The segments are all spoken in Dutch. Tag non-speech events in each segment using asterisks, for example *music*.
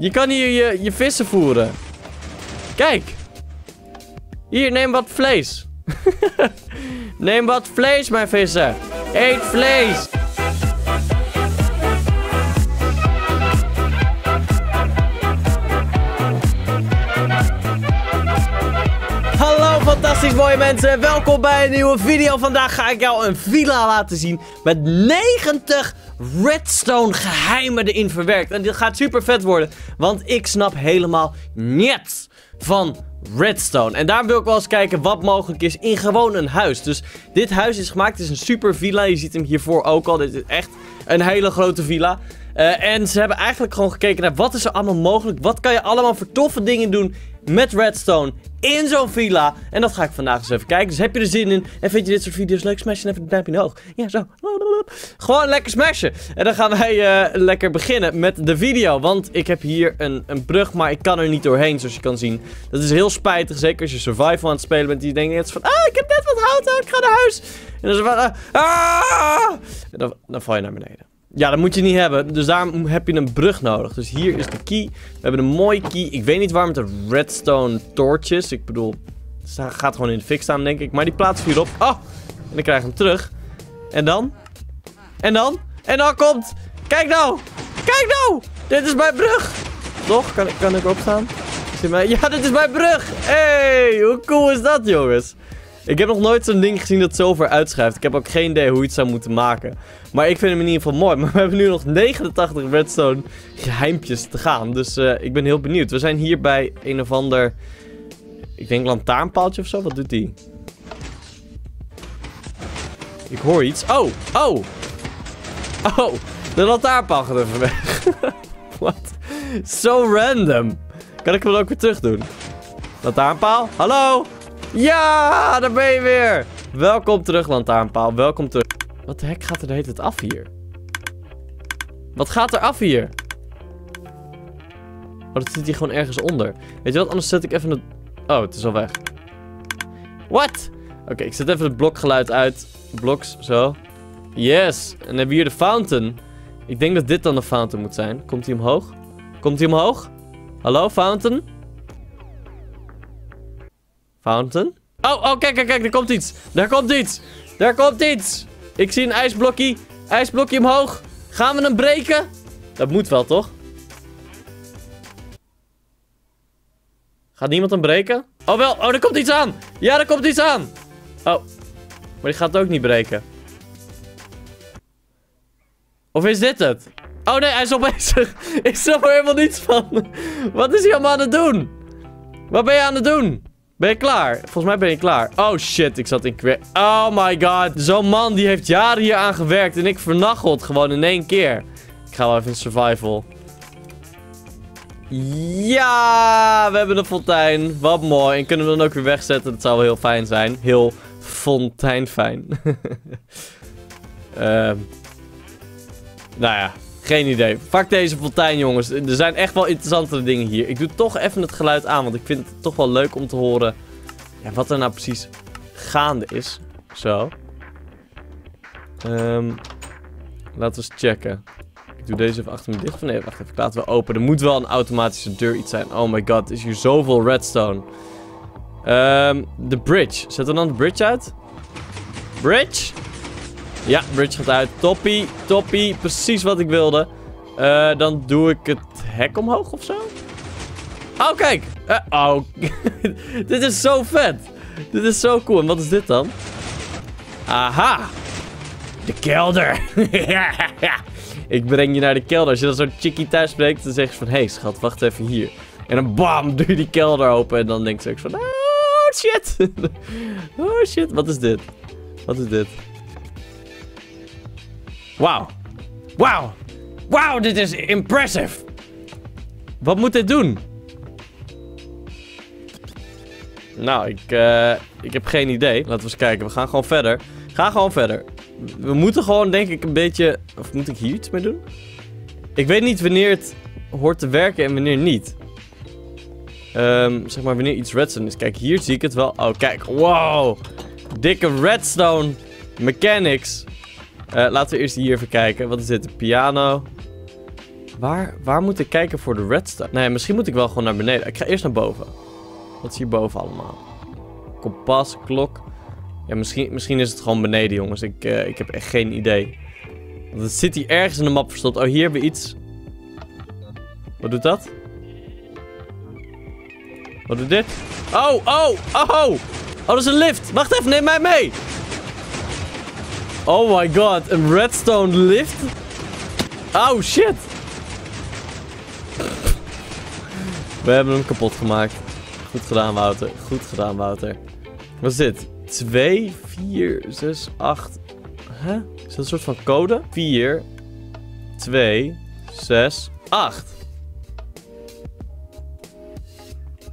Je kan hier je, je vissen voeren. Kijk. Hier, neem wat vlees. *laughs* neem wat vlees, mijn vissen. Eet vlees. Hallo fantastisch mooie mensen, welkom bij een nieuwe video. Vandaag ga ik jou een villa laten zien met 90 redstone geheimen erin verwerkt. En dit gaat super vet worden, want ik snap helemaal niets van redstone. En daar wil ik wel eens kijken wat mogelijk is in gewoon een huis. Dus dit huis is gemaakt, het is een super villa. Je ziet hem hiervoor ook al, dit is echt een hele grote villa. Uh, en ze hebben eigenlijk gewoon gekeken naar wat is er allemaal mogelijk. Wat kan je allemaal voor toffe dingen doen met redstone in zo'n villa. En dat ga ik vandaag eens even kijken. Dus heb je er zin in en vind je dit soort video's leuk, smash dan even een duimpje omhoog. Ja, zo. Gewoon lekker smashen. En dan gaan wij uh, lekker beginnen met de video. Want ik heb hier een, een brug, maar ik kan er niet doorheen, zoals je kan zien. Dat is heel spijtig, zeker als je survival aan het spelen bent. Die denkt net van, ah, ik heb net wat hout, ik ga naar huis. En dan is van, uh, ah! En dan, dan val je naar beneden. Ja, dat moet je niet hebben. Dus daarom heb je een brug nodig. Dus hier is de key. We hebben een mooie key. Ik weet niet waarom het de redstone torches. Ik bedoel, het gaat gewoon in de fik staan, denk ik. Maar die plaatsen we hierop. Oh, en dan krijg je hem terug. En dan? En dan? En dan komt... Kijk nou! Kijk nou! Dit is mijn brug! Toch? Kan, kan ik opstaan? Ja, dit is mijn brug! hey, hoe cool is dat, jongens? Ik heb nog nooit zo'n ding gezien dat zo ver uitschuift. Ik heb ook geen idee hoe je het zou moeten maken. Maar ik vind hem in ieder geval mooi. *laughs* Maar we hebben nu nog 89 redstone geheimpjes te gaan. Dus uh, ik ben heel benieuwd. We zijn hier bij een of ander... Ik denk lantaarnpaaltje of zo. Wat doet die? Ik hoor iets. Oh! Oh! Oh! De lantaarnpaal gaat even weg. *laughs* Wat? Zo so random. Kan ik hem ook weer terug doen? Lantaarnpaal? Hallo? Ja, daar ben je weer. Welkom terug, lantaarnpaal. Welkom terug. Wat de hek gaat er de hele af hier? Wat gaat er af hier? Oh, dat zit hier gewoon ergens onder. Weet je wat? Anders zet ik even het... Oh, het is al weg. What? Oké, ik zet even het blokgeluid uit. Bloks, zo. Yes. En dan hebben we hier de fountain. Ik denk dat dit dan de fountain moet zijn. Komt hij omhoog? Komt hij omhoog? Hallo, fountain? Fountain? Oh, oh, kijk, kijk, kijk, er komt iets. Daar komt iets. Daar komt iets. Ik zie een ijsblokje. IJsblokje omhoog. Gaan we hem breken? Dat moet wel, toch? Gaat niemand hem breken? Oh, wel. Oh, er komt iets aan. Ja, er komt iets aan. Oh. Maar die gaat het ook niet breken. Of is dit het? Oh nee, hij is al. *laughs* Ik snap er helemaal niets van. Wat is hij allemaal aan het doen? Wat ben je aan het doen? Ben je klaar? Volgens mij ben je klaar. Oh shit, ik zat in. Oh my god. Zo'n man die heeft jaren hier aan gewerkt. En ik vernacheld gewoon in één keer. Ik ga wel even in survival. Ja, we hebben een fontein. Wat mooi. En kunnen we dan ook weer wegzetten. Dat zou wel heel fijn zijn. Heel fonteinfijn. uh, *laughs* nou ja, geen idee. Fuck deze fontein, jongens. Er zijn echt wel interessantere dingen hier. Ik doe toch even het geluid aan, want ik vind het toch wel leuk om te horen... Ja, wat er nou precies gaande is. Zo. Um, laten we eens checken. Ik doe deze even achter me dicht. Nee, wacht even. Ik laat wel open. Er moet wel een automatische deur iets zijn. Oh my god, is hier zoveel redstone. Um, de bridge. Zet er dan de bridge uit? Bridge? Ja, bridge gaat uit. Toppie, toppie. Precies wat ik wilde. Uh, dan doe ik het hek omhoog of zo. Oh, kijk. Uh, oh, *laughs* dit is zo vet. Dit is zo cool. En wat is dit dan? Aha. De kelder. *laughs* ik breng je naar de kelder. Als je dan zo'n chickie thuis spreekt, dan zeg je van... Hé, hey, schat, wacht even hier. En dan bam, *laughs* doe je die kelder open. En dan denkt ze ook van... Oh, shit. oh, shit. Wat is dit? Wat is dit? Wauw. Wauw. Wauw, dit is impressive. Wat moet dit doen? Nou, ik, uh, ik heb geen idee. Laten we eens kijken. We gaan gewoon verder. Ga gewoon verder. We moeten gewoon, denk ik, een beetje... Of moet ik hier iets mee doen? Ik weet niet wanneer het hoort te werken en wanneer niet. Um, zeg maar wanneer iets redstone is. Kijk, hier zie ik het wel. Oh, kijk. Wow. Dikke redstone mechanics. Uh, laten we eerst hier even kijken. Wat is dit? Een piano. Waar, waar moet ik kijken voor de redstone? Nee, misschien moet ik wel gewoon naar beneden. Ik ga eerst naar boven. Wat is hierboven allemaal? Kompas, klok. Ja, misschien, misschien is het gewoon beneden, jongens. Ik, uh, ik heb echt geen idee. Want het zit hier ergens in de map verstopt. Oh, hier hebben we iets. Wat doet dat? Wat doet dit? Oh, oh, oh, oh. Oh, dat is een lift. Wacht even, neem mij mee. Oh my god, een redstone lift? Oh, shit. We hebben hem kapot gemaakt. Goed gedaan, Wouter. Goed gedaan, Wouter. Wat is dit? 2, 4, 6, 8. Hè? Is dat een soort van code? 4, 2, 6, 8.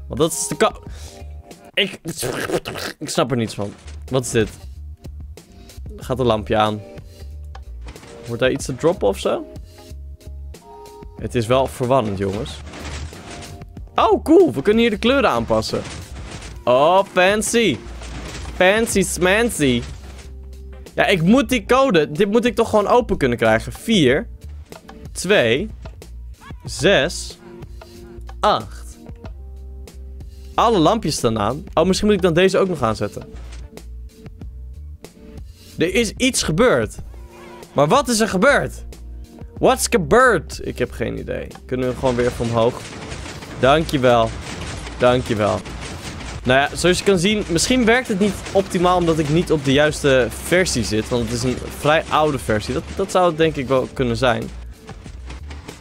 Want dat is de code. Ik... Ik snap er niets van. Wat is dit? Gaat een lampje aan. Wordt daar iets te droppen of zo? Het is wel verwarrend, jongens. Oh, cool. We kunnen hier de kleuren aanpassen. Oh, fancy. Fancy smancy. Ja, ik moet die code. Dit moet ik toch gewoon open kunnen krijgen. 4, 2, 6, 8. Alle lampjes staan aan. Oh, misschien moet ik dan deze ook nog aanzetten. Er is iets gebeurd. Maar wat is er gebeurd? What's gebeurd? Ik heb geen idee. Kunnen we gewoon weer van omhoog? Dankjewel. Dankjewel. Nou ja, zoals je kan zien, misschien werkt het niet optimaal omdat ik niet op de juiste versie zit. Want het is een vrij oude versie. Dat, dat zou het denk ik wel kunnen zijn.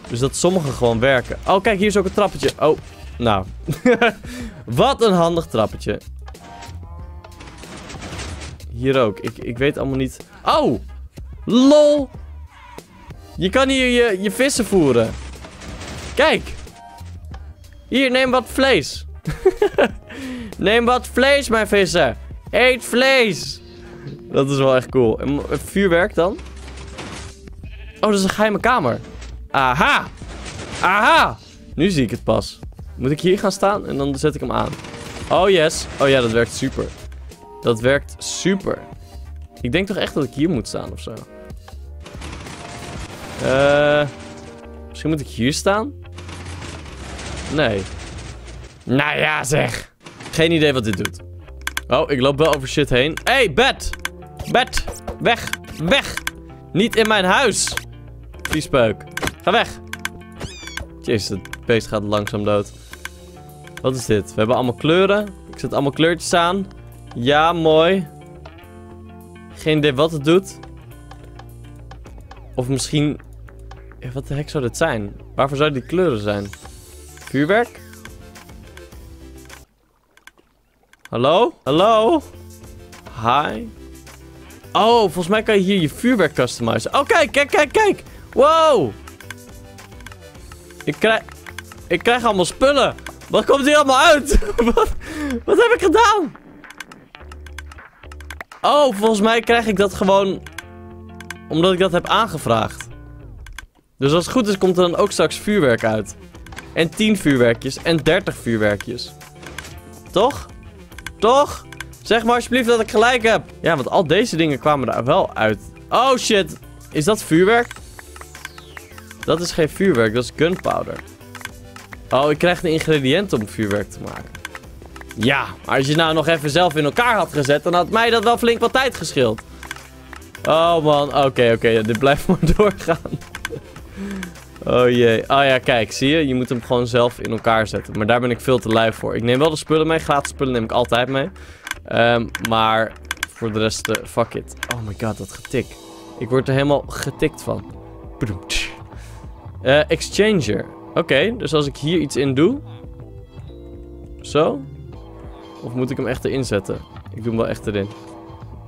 Dus dat sommige gewoon werken. Oh, kijk, hier is ook een trappetje. Oh, nou. *laughs* Wat een handig trappetje. Hier ook. Ik, ik weet allemaal niet... Oh! LOL! Je kan hier je, je vissen voeren. Kijk! Hier, neem wat vlees. *laughs* neem wat vlees, mijn vissen. Eet vlees. Dat is wel echt cool. En vuurwerk dan? Oh, dat is een geheime kamer. Aha! Aha! Nu zie ik het pas. Moet ik hier gaan staan en dan zet ik hem aan. Oh yes. Oh ja, dat werkt super. Dat werkt super. Ik denk toch echt dat ik hier moet staan of zo. Eh, misschien moet ik hier staan? Nee. Nou ja, zeg. Geen idee wat dit doet. Oh, ik loop wel over shit heen. Hé, hey, bed! Bed! Weg! Weg! Niet in mijn huis! Viespeuk. Ga weg! Jezus, het beest gaat langzaam dood. Wat is dit? We hebben allemaal kleuren. Ik zet allemaal kleurtjes aan. Ja, mooi. Geen idee wat het doet. Of misschien... wat de hek zou dit zijn? Waarvoor zouden die kleuren zijn? Vuurwerk? Hallo? Hallo? Hi? Oh, volgens mij kan je hier je vuurwerk customizen. Oh, kijk, kijk, kijk, kijk. Wow. Ik krijg... Ik krijg allemaal spullen. Wat komt hier allemaal uit? *laughs* wat, wat heb ik gedaan? Oh, volgens mij krijg ik dat gewoon... Omdat ik dat heb aangevraagd. Dus als het goed is, komt er dan ook straks vuurwerk uit. En 10 vuurwerkjes. En 30 vuurwerkjes. Toch? Toch? Zeg maar alsjeblieft dat ik gelijk heb. Ja, want al deze dingen kwamen daar wel uit. Oh shit. Is dat vuurwerk? Dat is geen vuurwerk, dat is gunpowder. Oh, ik krijg de ingrediënten om vuurwerk te maken. Ja, maar als je nou nog even zelf in elkaar had gezet, dan had mij dat wel flink wat tijd geschild. Oh man, oké, oké, dit blijft *laughs* maar doorgaan. Oh jee. Oh ja, kijk, zie je? Je moet hem gewoon zelf in elkaar zetten. Maar daar ben ik veel te lui voor. Ik neem wel de spullen mee. Gratis spullen neem ik altijd mee. Um, maar voor de rest, uh, fuck it. Oh my god, dat getik. Ik word er helemaal getikt van. Uh, exchanger. Oké, dus als ik hier iets in doe. Zo. Of moet ik hem echt erin zetten? Ik doe hem wel echt erin.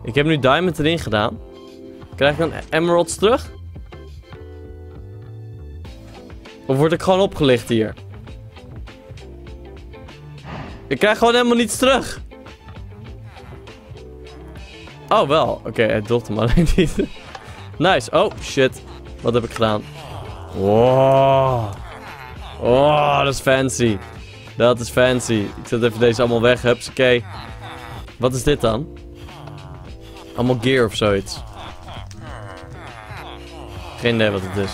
Ik heb nu diamond erin gedaan. Krijg ik dan emeralds terug? Of word ik gewoon opgelicht hier? Ik krijg gewoon helemaal niets terug. Oh, wel. Oké, het doet hem alleen niet. *laughs* nice. Oh, shit. Wat heb ik gedaan? Wow. Oh, dat is fancy. Dat is fancy. Ik zet even deze allemaal weg. Oké. Wat is dit dan? Allemaal gear of zoiets. Geen idee wat het is.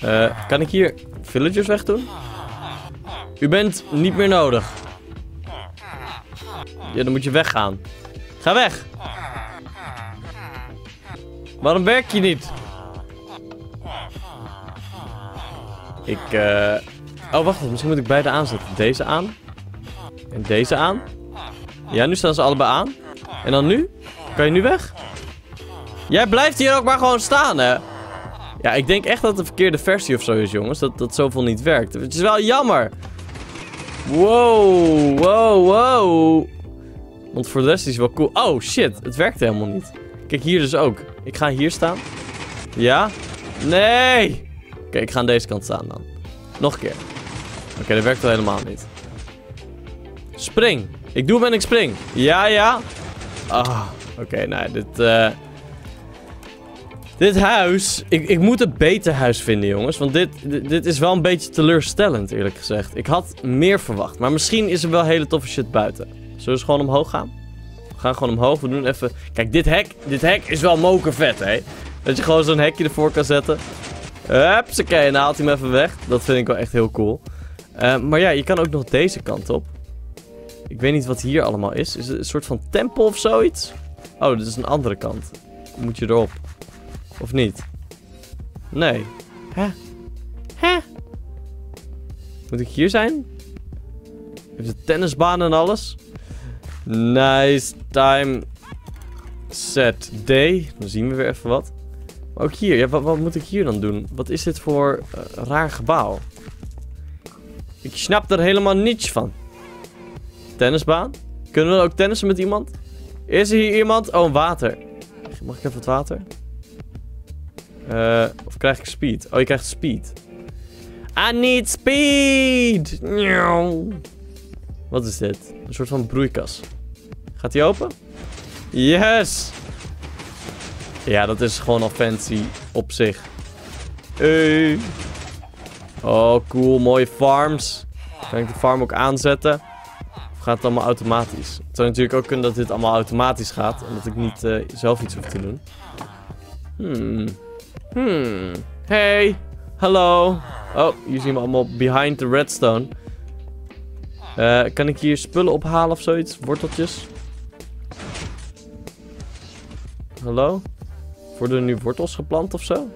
Eh, kan ik hier villagers wegdoen? U bent niet meer nodig. Ja, dan moet je weggaan. Ga weg. Waarom werk je niet? Ik, eh... Oh, wacht. Misschien moet ik beide aanzetten. Deze aan. En deze aan. Ja, nu staan ze allebei aan. En dan nu? Kan je nu weg? Jij blijft hier ook maar gewoon staan, hè? Ja, ik denk echt dat het een verkeerde versie of zo is, jongens. Dat, dat zoveel niet werkt. Het is wel jammer. Wow, wow, wow. Want voor de rest is het wel cool. Oh, shit. Het werkt helemaal niet. Kijk, hier dus ook. Ik ga hier staan. Ja? Nee! Oké, ik ga aan deze kant staan dan. Nog een keer. Oké, dat werkt wel helemaal niet. Spring. Ik doe hem en ik spring. Ja, ja. Ah, oké, nee, dit... eh Dit huis... Ik, ik moet een beter huis vinden, jongens. Want dit, dit, dit is wel een beetje teleurstellend, eerlijk gezegd. Ik had meer verwacht. Maar misschien is er wel hele toffe shit buiten. Zullen we gewoon omhoog gaan? We gaan gewoon omhoog. We doen even... Kijk, dit hek, dit hek is wel mokervet, hè? Dat je gewoon zo'n hekje ervoor kan zetten. Hupsakee, en dan haalt hij hem even weg. Dat vind ik wel echt heel cool. Eh, maar ja, je kan ook nog deze kant op. Ik weet niet wat hier allemaal is. Is het een soort van tempel of zoiets? Oh, dit is een andere kant. Moet je erop? Of niet? Nee. Hè? Hè? Moet ik hier zijn? Heeft de tennisbaan en alles? Nice time. Set day. Dan zien we weer even wat. Maar ook hier. Ja, wat, wat moet ik hier dan doen? Wat is dit voor eh, raar gebouw? Ik snap er helemaal niets van. Tennisbaan? Kunnen we ook tennissen met iemand? Is er hier iemand? Oh, water. Mag ik even wat water? Eh, of krijg ik speed? Oh, je krijgt speed. I need speed! Wat is dit? Een soort van broeikas. Gaat die open? Yes! Ja, dat is gewoon al fancy op zich. Hey. Oh, cool. Mooie farms. Kan ik de farm ook aanzetten? Of gaat het allemaal automatisch? Het zou natuurlijk ook kunnen dat dit allemaal automatisch gaat. En dat ik niet eh, zelf iets hoef te doen. Hmm. Hmm. Hey. Hallo. Oh, hier zien we allemaal behind the redstone. Eh, kan ik hier spullen ophalen of zoiets? Worteltjes? Hallo? Worden er nu wortels geplant of zo?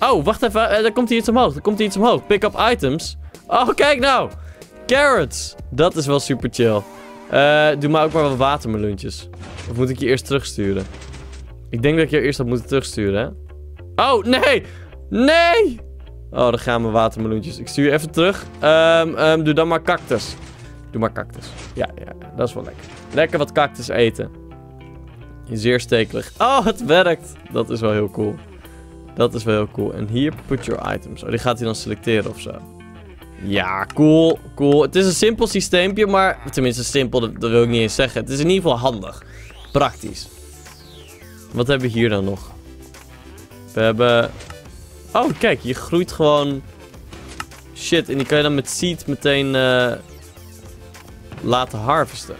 Oh, wacht even. Eh, er komt hier iets omhoog. Er komt hier iets omhoog. Pick up items. Oh, kijk nou. Carrots. Dat is wel super chill. Eh, doe maar ook maar wat watermeloentjes. Of moet ik je eerst terugsturen? Ik denk dat ik je eerst had moeten terugsturen, hè? Oh, nee! Nee! Oh, dan gaan mijn watermeloentjes. Ik stuur je even terug. Ehm, ehm, doe dan maar cactus. Doe maar cactus. Ja, ja, dat is wel lekker. Lekker wat cactus eten. Zeer stekelig. Oh, het werkt. Dat is wel heel cool. Dat is wel heel cool. En hier, put your items. Oh, die gaat hij dan selecteren of zo. Ja, cool. Cool. Het is een simpel systeempje, maar... Tenminste, simpel, dat, wil ik niet eens zeggen. Het is in ieder geval handig. Praktisch. Wat hebben we hier dan nog? We hebben... Oh, kijk, je groeit gewoon... Shit, en die kan je dan met seed meteen eh, laten harvesten.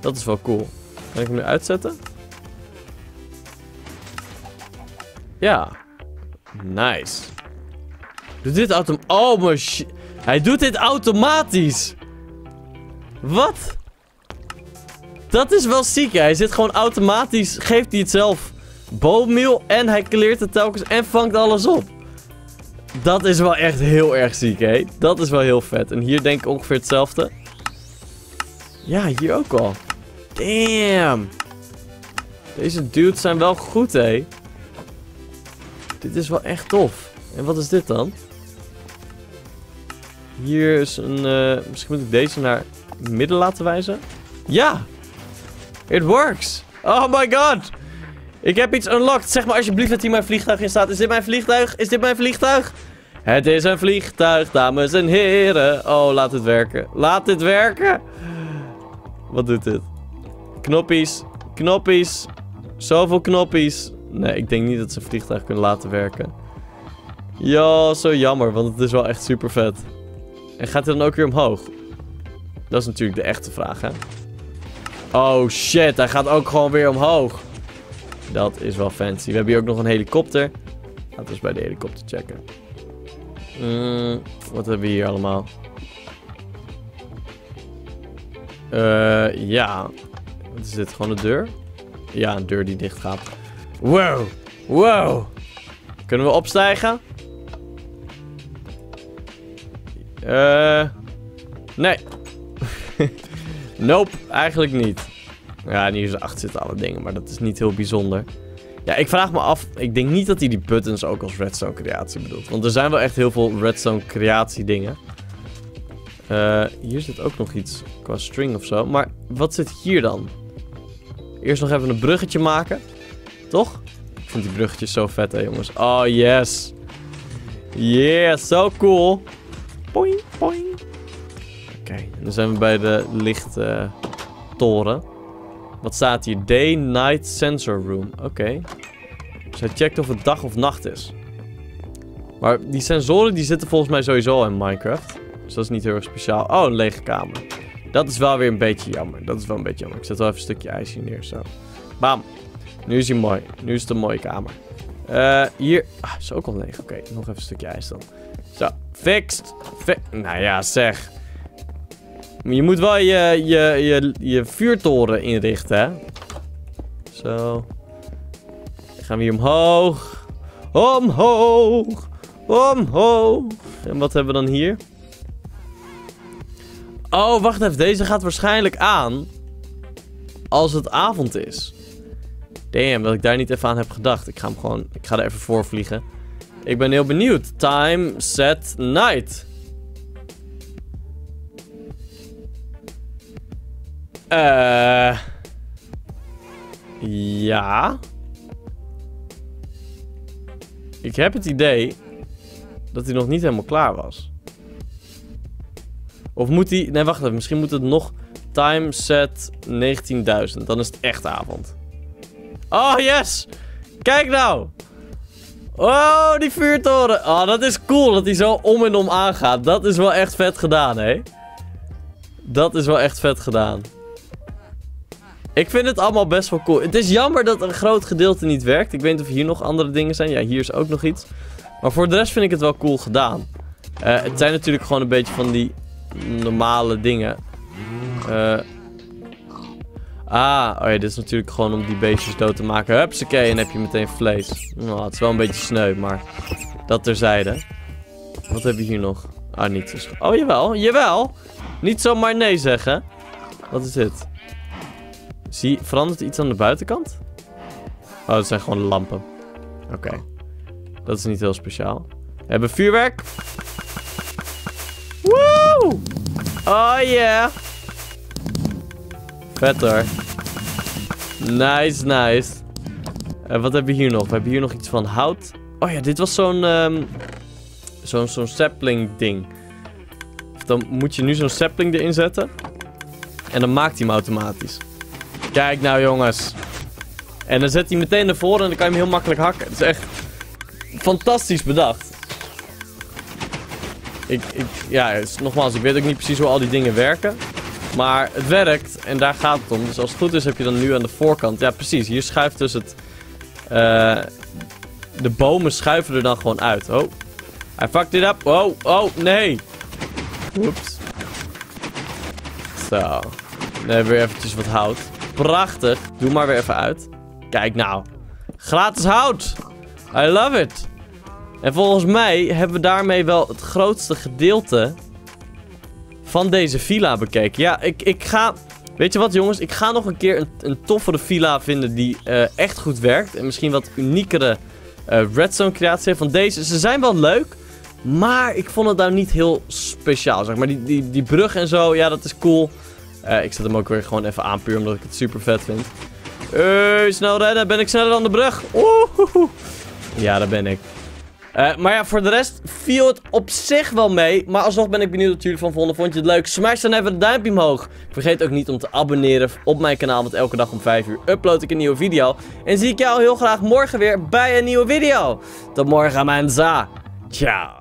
Dat is wel cool. Kan ik hem nu uitzetten? Ja. Nice. Doet dit automatisch? Oh, mijn shit. Hij doet dit automatisch. Wat? Dat is wel ziek, hè? Hij zit gewoon automatisch, geeft hij het zelf boommeal en hij kleert het telkens en vangt alles op. Dat is wel echt heel erg ziek, hè? Dat is wel heel vet. En hier denk ik ongeveer hetzelfde. Ja, hier ook al. Damn. Deze dudes zijn wel goed, hè? Dit is wel echt tof. En wat is dit dan? Hier is een... Uh, misschien moet ik deze naar midden laten wijzen. Ja! It works! Oh my god! Ik heb iets unlocked. Zeg maar alsjeblieft dat hier mijn vliegtuig in staat. Is dit mijn vliegtuig? Is dit mijn vliegtuig? Het is een vliegtuig, dames en heren. Oh, laat het werken. Laat dit werken. Wat doet dit? Knoppies. Knoppies. Zoveel knoppies. Nee, ik denk niet dat ze een vliegtuig kunnen laten werken. Ja, zo jammer, want het is wel echt super vet. En gaat hij dan ook weer omhoog? Dat is natuurlijk de echte vraag, hè? Oh shit, hij gaat ook gewoon weer omhoog. Dat is wel fancy. We hebben hier ook nog een helikopter. Laten we eens bij de helikopter checken. Mm, wat hebben we hier allemaal? Eh, ja. Wat is dit? Gewoon een deur? Ja, een deur die dicht gaat. Wow. Wow. Kunnen we opstijgen? Eh... nee. *laughs* nope, eigenlijk niet. Ja, en hier achter zitten alle dingen, maar dat is niet heel bijzonder. Ja, ik vraag me af. Ik denk niet dat hij die buttons ook als redstone creatie bedoelt. Want er zijn wel echt heel veel redstone creatie dingen. Uh, hier zit ook nog iets qua string of zo. Maar wat zit hier dan? Eerst nog even een bruggetje maken. Toch? Ik vind die bruggetjes zo vet, hè, jongens. Oh, yes. Yeah, so cool. Poing, poing. Oké, dan zijn we bij de lichttoren. Uh, Wat staat hier? Day-night sensor room. Oké. Okay. Dus hij checkt of het dag of nacht is. Maar die sensoren die zitten volgens mij sowieso in Minecraft. Dus dat is niet heel erg speciaal. Oh, een lege kamer. Dat is wel weer een beetje jammer. Dat is wel een beetje jammer. Ik zet wel even een stukje ijs hier neer. Zo. Bam. Nu is hij mooi. Nu is het een mooie kamer. Uh, hier. Ah, is ook al leeg. Oké, nog even een stukje ijs dan. Zo. Fixed. Fi nou ja, zeg. Je moet wel je, je, je, je vuurtoren inrichten. Zo. Gaan we hier omhoog. Omhoog. Omhoog. En wat hebben we dan hier? Oh, wacht even. Deze gaat waarschijnlijk aan als het avond is. Damn, dat ik daar niet even aan heb gedacht. Ik ga hem gewoon... Ik ga er even voor vliegen. Ik ben heel benieuwd. Time, set, night. Eh... Ja. Ik heb het idee dat hij nog niet helemaal klaar was. Of moet hij... Nee, wacht even. Misschien moet het nog... Time set 19.000. Dan is het echt avond. Oh, yes! Kijk nou! Oh, die vuurtoren. Oh, dat is cool dat hij zo om en om aangaat. Dat is wel echt vet gedaan, hè? Dat is wel echt vet gedaan. Ik vind het allemaal best wel cool. Het is jammer dat een groot gedeelte niet werkt. Ik weet niet of hier nog andere dingen zijn. Ja, hier is ook nog iets. Maar voor de rest vind ik het wel cool gedaan. Uh, het zijn natuurlijk gewoon een beetje van die normale dingen. Uh, ah, oh ja, dit is natuurlijk gewoon om die beestjes dood te maken. Hupsakee, en heb je meteen vlees. Nou, het is wel een beetje sneu, maar dat terzijde. Wat heb je hier nog? Ah, niet. Oh, jawel, jawel. Niet zomaar nee zeggen. Wat is dit? Zie, verandert iets aan de buitenkant? Oh, dat zijn gewoon lampen. Oké. Dat is niet heel speciaal. We hebben vuurwerk. Woo! Oh yeah. Vet. Nice, nice. Uh, wat hebben we hier nog? We hebben hier nog iets van hout. Oh ja, dit was zo'n... Um, zo'n zo'n sapling ding. Dan moet je nu zo'n sapling erin zetten. En dan maakt hij hem automatisch. Kijk nou jongens. En dan zet hij meteen naar voren en dan kan je hem heel makkelijk hakken. Het is echt fantastisch bedacht. Ik, ik, ja, nogmaals, ik weet ook niet precies hoe al die dingen werken. Maar het werkt en daar gaat het om. Dus als het goed is heb je dan nu aan de voorkant... Ja, precies. Hier schuift dus het... Uh, de bomen schuiven er dan gewoon uit. Oh. Hij fucked it up. Oh, oh, nee. Oeps. Zo. We weer eventjes wat hout. Prachtig. Doe maar weer even uit. Kijk nou. Gratis hout. I love it. En volgens mij hebben we daarmee wel het grootste gedeelte van deze villa bekeken. Ja, ik, ik ga... Weet je wat jongens? Ik ga nog een keer een, een toffere villa vinden die uh, echt goed werkt. En misschien wat uniekere uh, redstone creaties heeft. Van deze, ze zijn wel leuk. Maar ik vond het nou niet heel speciaal. Zeg maar die, die, die brug en zo, ja dat is cool. Uh, ik zet hem ook weer gewoon even aan puur omdat ik het super vet vind. Snel redden. Ben ik sneller dan de brug? Oeh. Ja, daar ben ik. Uh, maar ja, voor de rest viel het op zich wel mee. Maar alsnog ben ik benieuwd wat jullie van vonden. Vond je het leuk? Smash dan even een duimpje omhoog. Vergeet ook niet om te abonneren op mijn kanaal. Want elke dag om 5 uur upload ik een nieuwe video. En zie ik jou heel graag morgen weer bij een nieuwe video. Tot morgen mensen. Ciao.